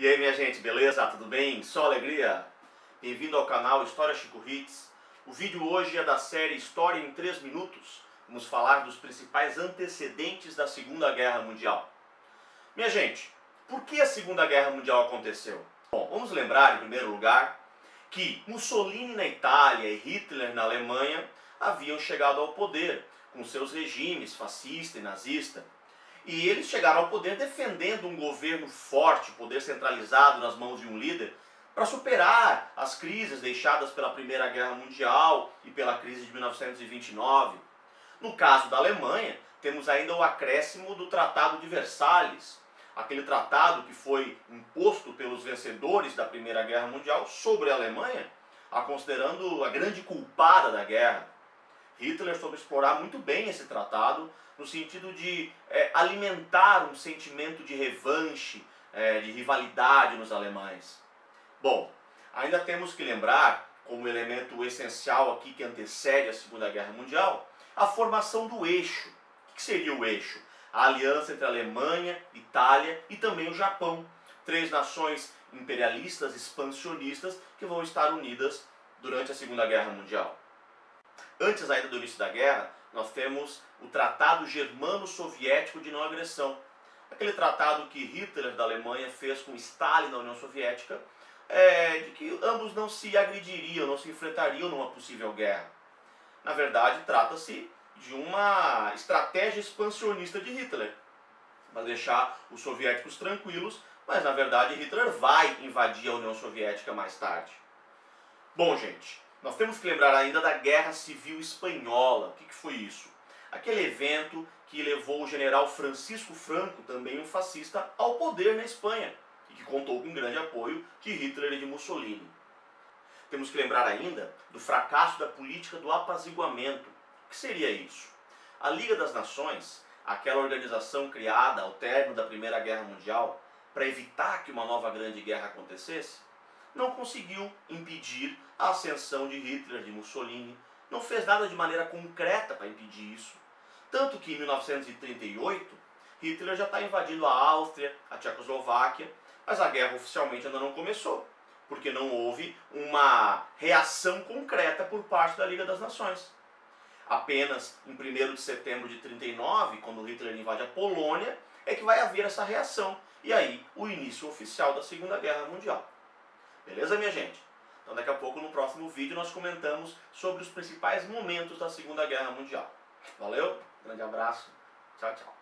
E aí minha gente, beleza? Tudo bem? Só alegria? Bem-vindo ao canal História Chico Hits. O vídeo hoje é da série História em 3 Minutos. Vamos falar dos principais antecedentes da Segunda Guerra Mundial. Minha gente, por que a Segunda Guerra Mundial aconteceu? Bom, vamos lembrar, em primeiro lugar, que Mussolini na Itália e Hitler na Alemanha haviam chegado ao poder com seus regimes fascista e nazista. E eles chegaram ao poder defendendo um governo forte, poder centralizado nas mãos de um líder, para superar as crises deixadas pela Primeira Guerra Mundial e pela crise de 1929. No caso da Alemanha, temos ainda o acréscimo do Tratado de Versalhes, aquele tratado que foi imposto pelos vencedores da Primeira Guerra Mundial sobre a Alemanha, a considerando a grande culpada da guerra. Hitler soube explorar muito bem esse tratado, no sentido de é, alimentar um sentimento de revanche, é, de rivalidade nos alemães. Bom, ainda temos que lembrar, como elemento essencial aqui que antecede a Segunda Guerra Mundial, a formação do eixo. O que seria o eixo? A aliança entre a Alemanha, Itália e também o Japão. Três nações imperialistas, expansionistas, que vão estar unidas durante a Segunda Guerra Mundial. Antes ainda do início da guerra, nós temos o Tratado Germano-Soviético de Não Agressão. Aquele tratado que Hitler da Alemanha fez com Stalin da União Soviética, é, de que ambos não se agrediriam, não se enfrentariam numa possível guerra. Na verdade, trata-se de uma estratégia expansionista de Hitler, para deixar os soviéticos tranquilos, mas na verdade Hitler vai invadir a União Soviética mais tarde. Bom, gente, nós temos que lembrar ainda da Guerra Civil Espanhola. O que, que foi isso? Aquele evento que levou o general Francisco Franco, também um fascista, ao poder na Espanha e que contou com grande apoio de Hitler e de Mussolini. Temos que lembrar ainda do fracasso da política do apaziguamento. O que seria isso? A Liga das Nações, aquela organização criada ao término da Primeira Guerra Mundial para evitar que uma nova grande guerra acontecesse, não conseguiu impedir a ascensão de Hitler, de Mussolini, não fez nada de maneira concreta para impedir isso. Tanto que em 1938, Hitler já está invadindo a Áustria, a Tchecoslováquia, mas a guerra oficialmente ainda não começou, porque não houve uma reação concreta por parte da Liga das Nações. Apenas em 1 de setembro de 39, quando Hitler invade a Polônia, é que vai haver essa reação. E aí, o início oficial da Segunda Guerra Mundial. Beleza, minha gente? Então daqui a pouco no próximo vídeo nós comentamos sobre os principais momentos da Segunda Guerra Mundial. Valeu, grande abraço, tchau, tchau.